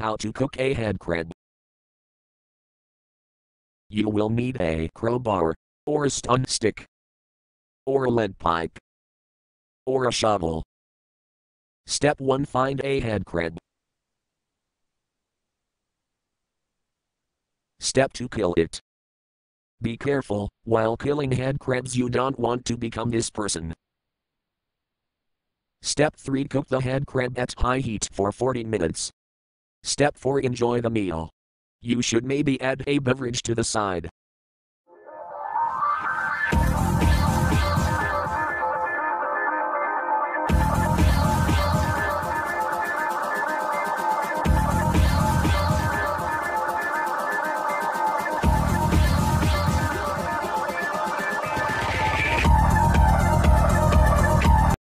How to cook a head crab. You will need a crowbar, or a stun stick, or a lead pipe, or a shovel. Step 1 Find a head crab. Step 2 Kill it. Be careful, while killing head crabs, you don't want to become this person. Step 3 Cook the head crab at high heat for 40 minutes. Step 4 Enjoy the meal. You should maybe add a beverage to the side.